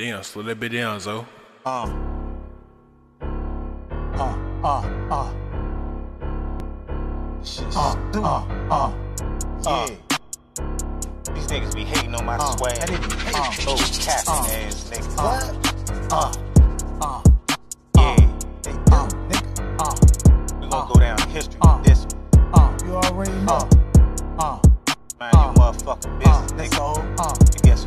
Damn, slow that bit down, Zo. Uh. Uh, uh, uh. Shit Uh, stupid. uh, uh. yeah. These niggas be hating on my Uh, swag. that nigga be hating. Oh, capping Uh, ass niggas. Uh, uh, uh, Yeah, they do, nigga. Uh, we gon' uh, go down in history uh. with this one. uh, you already know. Uh, Mind uh, your motherfucking uh, business, let's nigga. go. Uh, And guess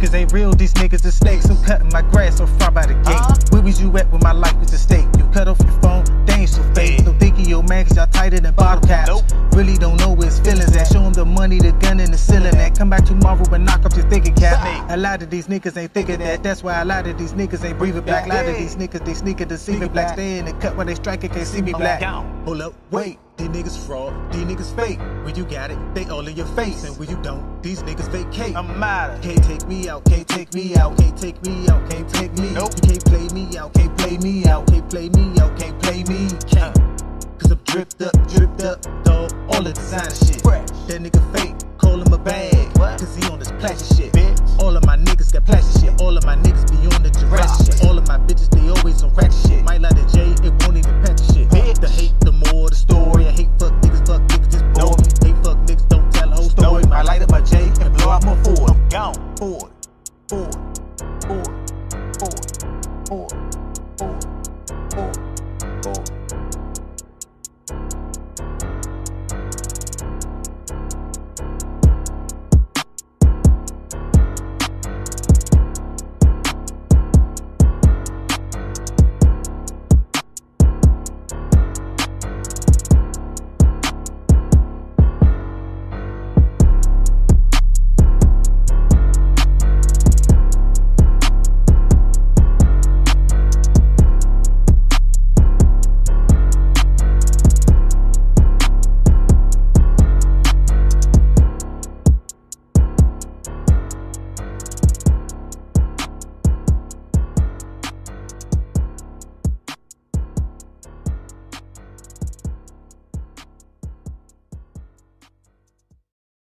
niggas ain't real, these niggas are snakes. I'm cutting my grass so far by the gate. Uh-huh. Where was you at when my life was at stake? You cut off your phone, they ain't so fake. Yeah. Don't think of your man cause y'all tighter than bottle caps. Nope. Really don't know where his feelings at. Show him the money, the gun, and the ceiling at. Come back tomorrow and knock off your thinking cap. A lot of these niggas ain't thinking that. That's why a lot of these niggas ain't breathing black. A lot of these niggas, they sneaking, deceiving black. Stay in the cut when they strike it, can't see me black. Hold up, wait. These niggas fraud, these niggas fake. When you got it, they all in your face. And when you don't, these niggas vacate. I'm here. Can't take me out, can't take me out, can't take me out, can't take me. Nope. You can't play me out, can't play me out, can't play me out, can't play me. Can't. Uh, Cause I'm dripped up, dripped up, dog, all the designer shit. Fresh. That nigga fake, call him a bag. What? Cause he on this plastic shit. Bitch. All of my niggas got plastic shit. All of my niggas be on on. Forward, forward, forward, forward, forward, forward, forward, forward.